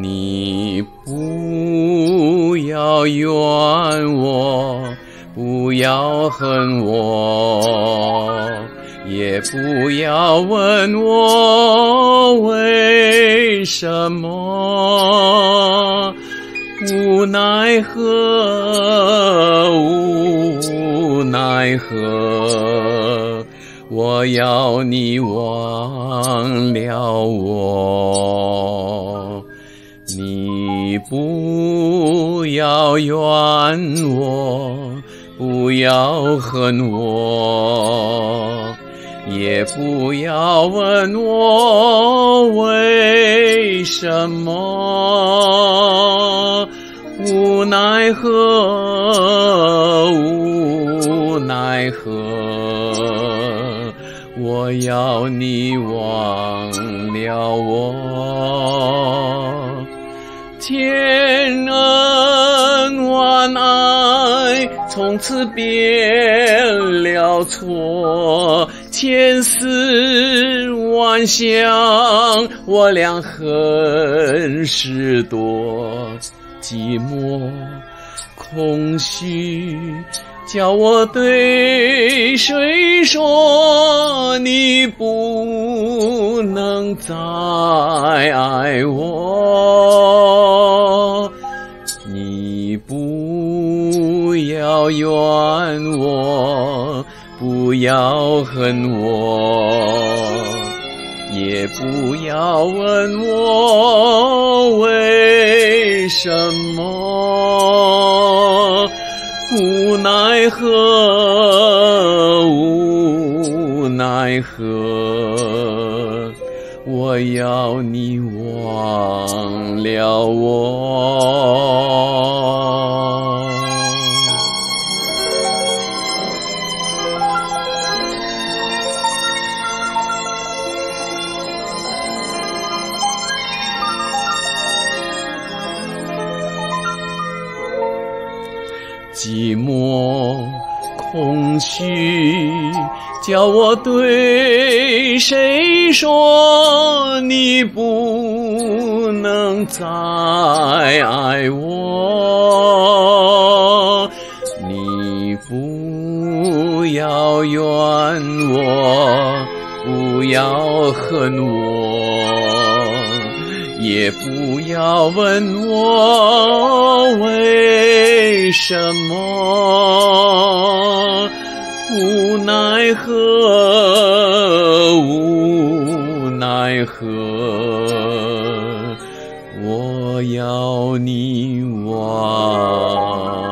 你不要怨我不要恨我也不要问我为什么？无奈何无奈何我要你忘了我你不要怨我，不要恨我，也不要问我为什么。无奈何，无奈何，我要你忘了我。千恩万爱，从此变了错。千思万想，我俩恨事多。寂寞空虚，叫我对谁说你不能再爱我？怨我，不要恨我，也不要问我为什么。无奈何，无奈何，我要你忘了我。寂寞空虚，叫我对谁说你不能再爱我？你不要怨我，不要恨我，也不要问我什么。无奈何，无奈何，我要你忘。